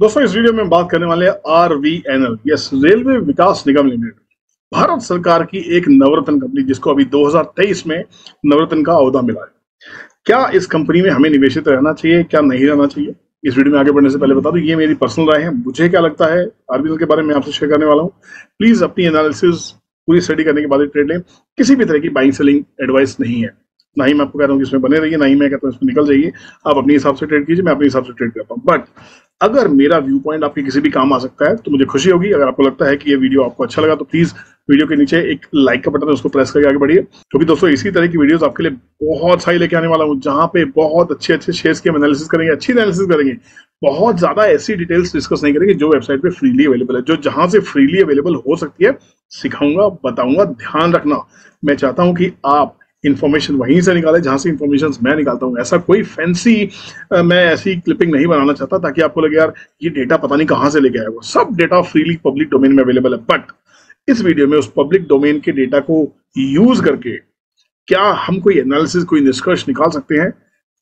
दोस्तों, इस वीडियो में बात करने वाले R V N L, yes, railway Vikas Nigam limited. Bharat सरकार की एक नवरत्न कंपनी, जिसको अभी 2023 में नवरत्न का अहदा मिला है। क्या इस कंपनी में हमें निवेशित रहना चाहिए, क्या नहीं रहना चाहिए? इस वीडियो में आगे बढ़ने से पहले बता दूँ, ये मेरी पर्सनल राय है, मुझे क्या लगता है आरबीएल के बारे में आपसे शेयर करने वाला हूँ। प्लीज़ अपनी एनालिसिस पूरी स्टडी करने के बाद ट्रेड लें। किसी भी तरह की बाइंग सेलिंग एडवाइस नहीं है। ना ही मैं आपको कह रहा हूँ कि इसमें बने रहिए, ना ही मैं कहता हूँ इसमें निकल जाइए। आप अपने हिसाब से ट्रेड कीजिए, मैं अपने हिसाब से ट्रेड करता हूँ। बट अगर मेरा व्यू पॉइंट आपके किसी भी काम आ सकता है तो मुझे खुशी होगी। अगर आपको लगता है कि ये वीडियो आपको अच्छा लगा तो प्लीज़ वीडियो के नीचे एक लाइक का बटन है, उसको प्रेस करके आगे बढ़िए। क्योंकि दोस्तों, इसी तरह की वीडियोस आपके लिए बहुत सारी लेके आने वाला हूँ, जहाँ पे बहुत अच्छे अच्छे शेयर्स के एनालिसिस करेंगे, अच्छी एनालिसिस करेंगे। बहुत ज़्यादा ऐसी डिटेल्स डिस्कस नहीं करेंगे जो वेबसाइट पे फ्रीली अवेलेबल है। जो जहाँ से फ्रीली अवेलेबल हो सकती है, सिखाऊँगा, बताऊँगा, ध्यान रखना। मैं चाहता हूँ कि आप इन्फॉर्मेशन वहीं से निकाले, जहाँ से इन्फॉर्मेशन मैं निकालता हूँ। ऐसा कोई फैंसी मैं ऐसी क्लिपिंग नहीं बनाना चाहता ताकि आपको लगे यार, ये डेटा पता नहीं कहाँ से लेके आया वो सब डेटा फ्रीली पब्लिक डोमेन में अवेलेबल है। बट इस वीडियो में उस पब्लिक डोमेन के डेटा को यूज़ करके क्या हम कोई एनालिसिस कोई निष्कर्ष निकाल सकते हैं?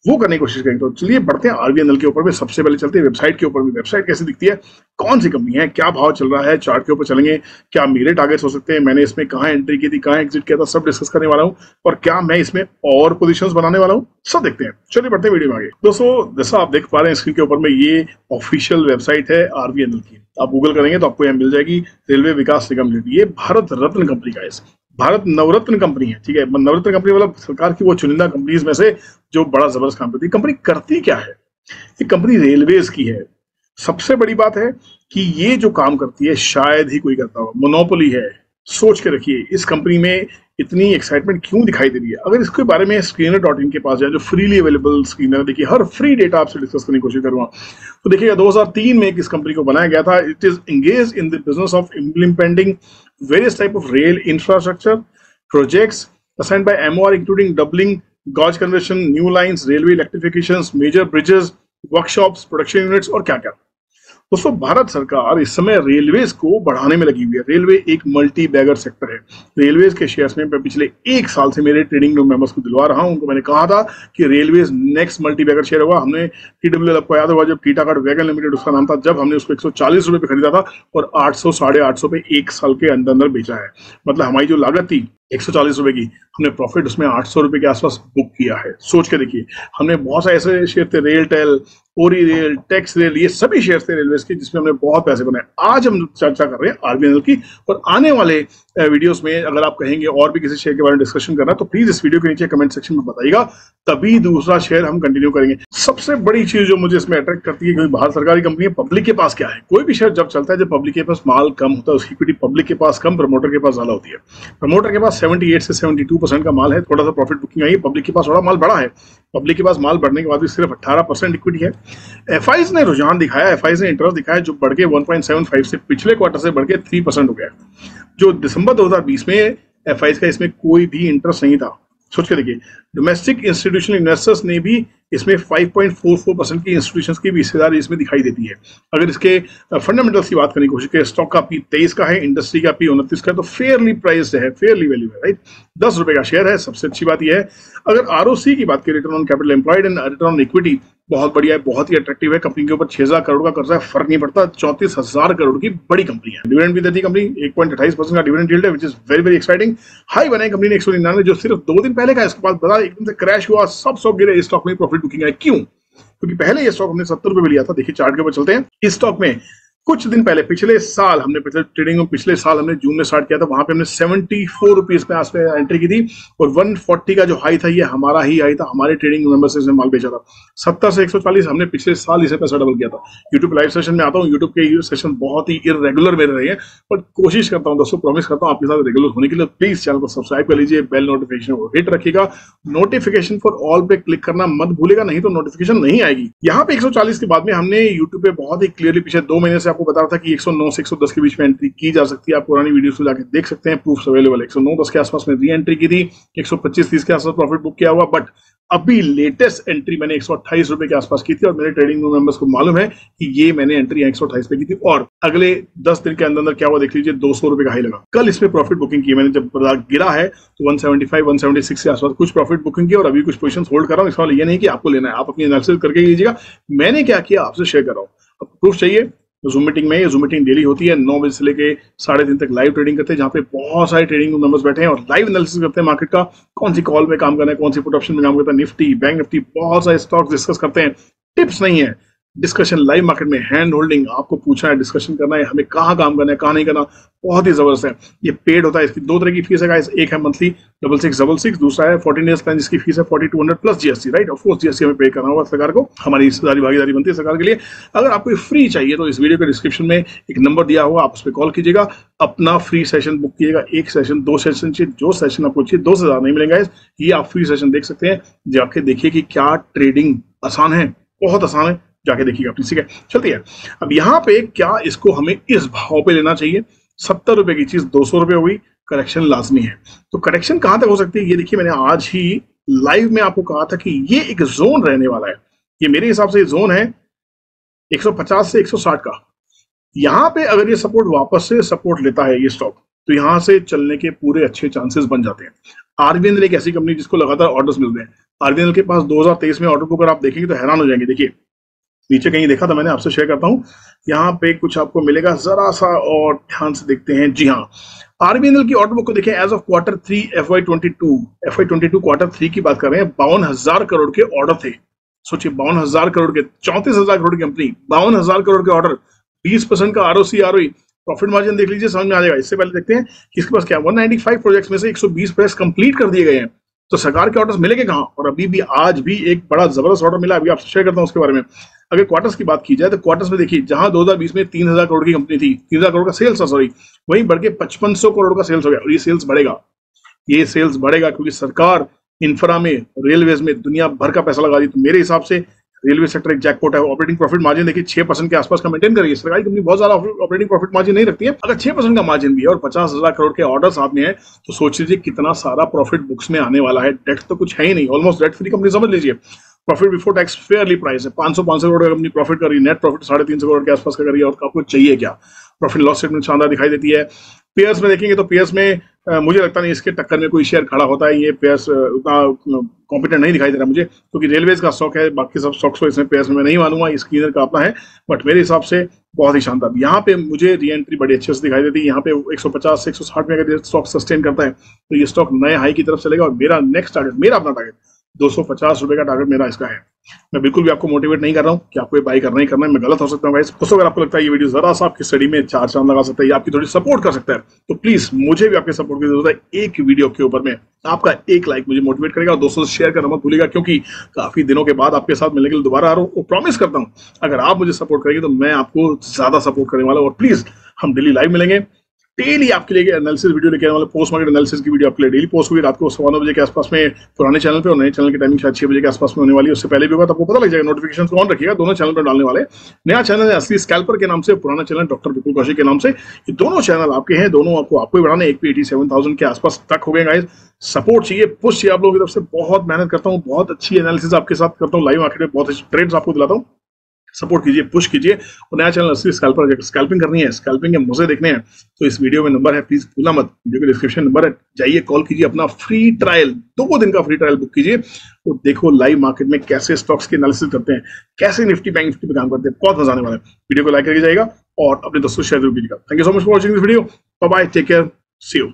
वो करने की कोशिश करेंगे। तो चलिए बढ़ते हैं आरबीएनएल के ऊपर सबसे पहले चलते हैं वेबसाइट के ऊपर में। वेबसाइट कैसे दिखती है? कौन सी कंपनी है? क्या भाव चल रहा है? चार्ट के ऊपर चलेंगे। क्या मेरे टारगेट्स हो सकते हैं? मैंने इसमें कहाँ एंट्री की थी? कहाँ एग्जिट किया था? सब डिस्कस करने वाला हूँ। और क्या मैं इसमें और पोजिशन बनाने वाला हूँ? सब देखते हैं। चलिए बढ़ते हैं वीडियो में आगे। दोस्तों, जैसा आप देख पा रहे हैं स्क्रीन के ऊपर में, ये ऑफिशियल वेबसाइट है आरबीएनएल की। आप गूगल करेंगे तो आपको यह मिल जाएगी। Railway Vikas Nigam limited. ये भारत रत्न कंपनी का है भारत नवरत्न कंपनी है, ठीक है? नवरत्न कंपनी मतलब सरकार की वो चुनिंदा कंपनीज़ में से जो बड़ा ज़बरदस्त काम करती है कंपनी करती क्या है? ये कंपनी रेलवेज की है। सबसे बड़ी बात है कि ये जो काम करती है, शायद ही कोई करता हो मोनोपोली है। सोच के रखिए, इस कंपनी में इतनी एक्साइटमेंट क्यों दिखाई दे रही है? अगर इसके बारे में स्क्रीनर डॉट इन के पास जाए, जो फ्रीली अवेलेबल स्क्रीनर देखिए, हर फ्री डेटा आपसे डिस्कस करने की कोशिश करूँगा। तो देखिएगा 2003 में इस कंपनी को बनाया गया था। It is engage in the business of implementing various type of rail infrastructure projects assigned by MOR including doubling gauge conversion new lines railway electrification major bridges workshops production units और क्या क्या दोस्तों, भारत सरकार इस समय रेलवेज को बढ़ाने में लगी हुई है। रेलवे एक मल्टी बैगर सेक्टर है। रेलवेज के शेयर्स में मैं पिछले एक साल से मेरे ट्रेडिंग रूम मेंबर्स को दिलवा रहा हूँ। उनको मैंने कहा था कि railways next multi bagger share होगा। हमने टीडब्ल्यू आपको याद होगा, जब टीटा कार्ड वैगन लिमिटेड उसका नाम था, जब हमने उसको एक सौ चालीस रुपए पे खरीदा था और आठ सौ साढ़े आठ सौ पे एक साल के अंदर अंदर बेचा है। मतलब हमारी जो लागत थी एक सौ चालीस रुपए की। हमने प्रॉफिट उसमें आठ सौ रुपए के आसपास बुक किया है। सोच के देखिए, हमने बहुत सारे ऐसे शेयर थे रेल टेल ओरी रेल टैक्स रेल ये सभी शेयर थे रेलवे के, जिसमें हमने बहुत पैसे बनाए। आज हम चर्चा कर रहे हैं आरबीएनएल की और आने वाले वीडियोस में अगर आप कहेंगे और भी किसी शेयर के बारे में डिस्कशन करना तो प्लीज़ इस वीडियो के नीचे कमेंट सेक्शन में बताइएगा। तभी दूसरा शेयर हम कंटिन्यू करेंगे। सबसे बड़ी चीज़ जो मुझे इसमें अट्रैक्ट करती है, क्योंकि भारत सरकारी कंपनी पब्लिक के पास क्या है? कोई भी शेयर जब चलता है, जब पब्लिक के पास माल कम होता है, उसकी इक्विटी पब्लिक के पास कम प्रमोटर के पास ज़्यादा होती है। प्रमोटर के पास सेवेंटी से 72 परसेंट का माल है थोड़ा सा प्रॉफिट बुकिंग आई है। पब्लिक के पास थोड़ा माल बढ़ा है। पब्लिक के पास माल बढ़ने के बाद भी सिर्फ़ अट्ठारह परसेंट इक्विटी है। एफ़ ने रुझान दिखाया एफ़ ने इंटरेस्ट दिखाया, जो बढ़ के 1.75 से पिछले क्वार्टर से बढ़ के 3 परसेंट हो गया। जो दिसंबर दो हज़ार बीस में एफ़ का इसमें कोई भी इंटरेस्ट नहीं था। सोच के देखिए डोमेस्टिक इंस्टीट्यूशनल इन्वेस्टर्स ने भी इसमें 5.44 परसेंट की इंस्टीट्यूशन की भी हिस्सेदारी इसमें दिखाई देती है। अगर इसके फंडामेंटल्स की बात करने की कोशिश करें स्टॉक का पी तेईस का है इंडस्ट्री का पी उनतीस का है तो फेयरली प्राइस है फेयरली वैल्यू है राइट दस रुपए का शेयर है, सबसे अच्छी बात यह है। अगर आर की बात करें return on capital employed and return on equity बहुत बढ़िया है, बहुत ही अट्रैक्टिव है। कंपनी के ऊपर छह हज़ार करोड़ का कर्जा है, फ़र्क नहीं पड़ता। चौतीस हज़ार करोड़ की बड़ी कंपनी है। डिविडेंड भी देती कंपनी एक पॉइंट अठाईस परसेंट का डिविडेंड डील है which is very very exciting high बनाई कंपनी ने एक सौ निन्यानवे, जो सिर्फ़ दो दिन पहले का इसके बाद बता एकदम से क्रैश हुआ, सब सौ गिरे स्टॉक में प्रॉफिट बुकिंग है। क्यों? क्योंकि पहले ये स्टॉक हमने सत्तर रुपए में लिया था, देखिए चार्ट के ऊपर चलते हैं। इस स्टॉक में कुछ दिन पहले, पिछले साल हमने पिछले ट्रेडिंग में, पिछले साल हमने जून में स्टार्ट किया था, वहाँ पे हमने सेवेंटी फोर रुपीज़ में आस एंट्री की थी और वन फोर्टी का जो हाई था, ये हमारा ही हाई था, हमारे ट्रेडिंग मेंबर से माल बेचा था। सत्तर से एक सौ चालीस हमने पिछले साल इसे पैसा डबल किया था। यूट्यूब लाइव सेशन में आता हूँ यूट्यूब के सेशन बहुत ही इरेगुलर मेरे रहे हैं बट कोशिश करता हूँ दोस्तों प्रॉमिस करता हूँ आपके साथ रेगुलर होने के लिए प्लीज़ चैनल को सब्सक्राइब कर लीजिए बेल नोटिफिकेशन को हिट रखिएगा। नोटिफिकेशन फॉर ऑल पे क्लिक करना मत भूलेगा नहीं तो नोटिफिकेशन नहीं आएगी। यहाँ पे एक सौ चालीस के बाद में हमने यूट्यूब पे बहुत ही क्लियरली पिछले दो महीने से आपको बता रहा था कि एक नौ से एक सौ दस के बीच में एंट्री की जा सकती है। आप पुरानी वीडियो को जाकर देख सकते हैं प्रूफ अवेलेबल एक सौ नौ के आसपास में री एंट्री की थी, एक सौ पच्चीस, तीस के आसपास प्रॉफिट बुक किया हुआ बट अभी लेटेस्ट एंट्री मैंने एक सौ के आसपास की थी और मेरे ट्रेडिंग रूम मेंबर्स को मालूम है कि ये मैंने एंट्री एक सौ अट्ठाईस पे की थी। और अगले दस दिन के अंदर अंदर क्या हुआ देख लीजिए, दो सौ का हाई लगा। कल इसमें प्रॉफिट बुकिंग की। मैंने जब गिरा है तो one seventy five one seventy six के आसपास कुछ प्रॉफिट बुकिंग की और अभी कुछ पोजिशन होल्ड कर रहा हूँ। इसका ये नहीं कि आपको लेना है, आप अपनी एनालिसिस करके लीजिएगा। मैंने क्या किया, आपसे शेयर कर रहा हूँ। प्रूफ चाहिए जूम मीटिंग में जूम मीटिंग डेली होती है, नौ बजे से लेके साढ़े तीन तक लाइव ट्रेडिंग करते हैं, जहाँ पे बहुत सारे ट्रेडिंग मेंबर्स बैठे हैं और लाइव एनालिसिस करते हैं मार्केट का, कौन सी कॉल में काम करना है, कौन सी पुट ऑप्शन में काम करता है निफ्टी बैंक निफ्टी बहुत सारे स्टॉक डिस्कस करते हैं। टिप्स नहीं है। डिस्कशन लाइव मार्केट में हैंड होल्डिंग आपको पूछना है डिस्कशन करना है, हमें कहाँ काम करना है, कहाँ नहीं करना, बहुत ही ज़बरदस्त है। ये पेड होता है, इसकी दो तरह की फ़ीस है एक है monthly double six double six दूसरा है फोर्टीन ईयर्स प्लान जिसकी फ़ीस है forty two hundred plus GST right of course GST हमें पे करना होगा सरकार को, हमारी सारी भागीदारी बनती है सरकार के लिए। अगर आपको फ्री चाहिए तो इस वीडियो के डिस्क्रिप्शन में एक नंबर दिया हुआ, आप उस पर कॉल कीजिएगा, अपना फ्री सेशन बुक कीजिएगा, एक सेशन दो सेशन चाहिए, जो सेशन आपको चाहिए, दो से ज़्यादा नहीं मिलेगा ये आप फ्री सेशन देख सकते हैं, जाके देखिए कि क्या ट्रेडिंग आसान है, बहुत आसान है। जाके देखिएगा प्लीज़ ठीक है? चलती है। अब यहाँ पे क्या इसको हमें इस भाव पे लेना चाहिए? सत्तर रुपए की चीज़, दो सौ रुपए हुई करेक्शन लाजमी है। तो करेक्शन कहाँ तक हो सकती है? ये देखिए, मैंने आज ही लाइव में आपको कहा था कि ये एक जोन रहने वाला है। ये मेरे हिसाब से जोन है 150 से 160 का। यहाँ पे अगर ये सपोर्ट वापस से सपोर्ट लेता है ये स्टॉक तो यहाँ से चलने के पूरे अच्छे चांसेस बन जाते हैं। आरबीएनएल एक ऐसी कंपनी जिसको लगातार ऑर्डर्स मिलते हैं। आरबीएनएल के पास 2023 में ऑर्डर बुक अगर आप देखेंगे तो हैरान हो जाएँगे। देखिए नीचे कहीं देखा था मैंने, आपसे शेयर करता हूँ। यहाँ पे कुछ आपको मिलेगा जरा सा और ध्यान से देखते हैं। जी हाँ आरबीएनएल की ऑर्डर बुक को देखें as of quarter three F Y twenty two F Y twenty two quarter three की बात कर रहे हैं, बावन हज़ार करोड़ के ऑर्डर थे। सोचिए, बावन हज़ार करोड़ के, चौंतीस हज़ार करोड़ की कंपनी बावन हज़ार करोड़ के ऑर्डर बीस परसेंट का आरओसी आर प्रॉफिट मार्जिन देख लीजिए, समझ में आ जाएगा। इससे पहले देखते हैं कि इसके पास क्या 195 प्रोजेक्ट्स में से 120 प्रोजेक्ट्स कंप्लीट कर दिए गए हैं। तो सरकार के ऑर्डर्स मिलेंगे कहाँ? और अभी भी, आज भी एक बड़ा ज़बरदस्त ऑर्डर मिला, अभी आपसे शेयर करता हूँ उसके बारे में। अगर क्वार्टर्स की बात की जाए तो क्वार्टर्स में देखिए, जहाँ 2020 में तीन हज़ार करोड़ की कंपनी थी, तीन हज़ार करोड़ का सेल्स था सॉरी वहीं बढ़ के पचपन करोड़ का सेल्स हो गया, और ये सेल्स बढ़ेगा। ये सेल्स बढ़ेगा क्योंकि सरकार इंफ्रा में रेलवेज में दुनिया भर का पैसा लगा दी। तो मेरे हिसाब से रेलवे सेक्टर एक जैकपोर्ट है। ऑपरेटिंग प्रॉफिट मार्जिन देखिए, छह परसेंट के आसपास का मेंटेन करिए। सरकारी कंपनी बहुत ज़्यादा ऑपरेटिंग प्रॉफिट मार्जिन नहीं रखती है, अगर छह परसेंट का मार्जिन भी है और पचास हज़ार करोड़ के ऑर्डर साथ में है तो सोच लीजिए कितना सारा प्रॉफिट बुक्स में आने वाला है। डेट तो कुछ है ही नहीं ऑलमोस्ट डेट फ्री कंपनी समझ लीजिए। Profit before tax fairly price है। पाँच सौ पाँच सौ करोड़ कंपनी प्रॉफिट कर नेट प्रॉफिट साढ़े तीन सौ करोड़ के आसपास का कर और आपको चाहिए क्या? प्रॉफिट लॉस स्टेटमेंट शानदार दिखाई देती है। पेयर्स में देखेंगे तो पेयर्स में आ, मुझे लगता नहीं इसके टक्कर में कोई शेयर खड़ा होता है। ये पेयर्स उतना कॉम्पिटेंट नहीं दिखाई दे रहा मुझे क्योंकि तो रेलवेज का स्टॉक है बाकी सब स्टॉक्स को इसमें पेयर्स में नहीं मानूँगा। इसकी का अपना है बट मेरे हिसाब से बहुत ही शानदार। यहाँ पे मुझे री एंट्री बड़ी अच्छे से दिखाई देती है। यहाँ पे 150 से 160 में अगर स्टॉक सस्टेन करता है तो ये स्टॉक नए हाई की तरफ़ चलेगा और मेरा नेक्स्ट टारगेट मेरा अपना टारगेट दो सौ पचास रुपए का टारगेट मेरा इसका है। मैं बिल्कुल भी आपको मोटिवेट नहीं कर रहा हूँ कि आपको ये बाई करना ही करना है। मैं गलत हो सकता हूँ गाइस दोस्तों अगर आपको लगता है ये वीडियो जरा सा आपकी स्टडी में चार चाँद लगा सकता है, या आपकी थोड़ी सपोर्ट कर सकता है तो प्लीज़ मुझे भी आपके सपोर्ट की ज़रूरत है एक वीडियो के ऊपर में। आपका एक लाइक मुझे मोटिवेट करेगा और दोस्तों से शेयर करना मत भूलेगा क्योंकि काफ़ी दिनों के बाद आपके साथ मिलने के लिए दोबारा आ रहा हूँ प्रॉमिस करता हूँ, अगर आप मुझे सपोर्ट करेंगे तो मैं आपको ज़्यादा सपोर्ट करने वाला हूँ। और प्लीज़ हम डेली लाइव मिलेंगे। डेली आपके लिए एनालिसिस वीडियो लेके आने पोस्ट मार्केट एनालिसिस की वीडियो आपके लिए डेली पोस्ट हुई रात को सवा नौ बजे के आसपास में पुराने चैनल पे और नए चैनल की टाइमिंग शायद छह बजे के आसपास में होने वाली है। उससे पहले भी होगा तो आपको पता लग जाएगा। नोटिफिकेशन ऑन रखिएगा। दोनों चैनल पर डालने वाले। नया चैनल है असली स्कैल्पर के नाम से, पुराना चैनल डॉक्टर विपुल कौशिक के नाम से। ये दोनों चैनल आपके हैं। दोनों आपको आपको ही बढ़ाने। एक पे एटी सेवन थाउज़ेंड के आसपास तक हो गए गाइस सपोर्ट चाहिए पुश चाहिए आप लोगों की तरफ़ से। बहुत मेहनत करता हूँ। बहुत अच्छी एनालिसिस आपके साथ करता हूँ। लाइव मार्केट में बहुत अच्छी ट्रेड्स आपको दिलाता हूँ। सपोर्ट कीजिए, पुश कीजिए। और नया चैनल असली स्कैल्पर स्कैल्पिंग करनी है स्कैल्पिंग के मज़े देखने हैं। तो इस वीडियो में नंबर है प्लीज़ भूलना मत। वीडियो के डिस्क्रिप्शन नंबर है, जाइए कॉल कीजिए, अपना फ्री ट्रायल दो दिन का फ्री ट्रायल बुक कीजिए। तो देखो लाइव मार्केट में कैसे स्टॉक्स की एनालिसिस करते हैं, कैसे निफ्टी बैंक निफ्टी पे काम करते हैं, बहुत मज़ा आने वाला है। वीडियो को लाइक करके जाएगा और अपने दोस्तों शेयर ज़रूर कीजिएगा। Thank you so much for watching this video bye take care see you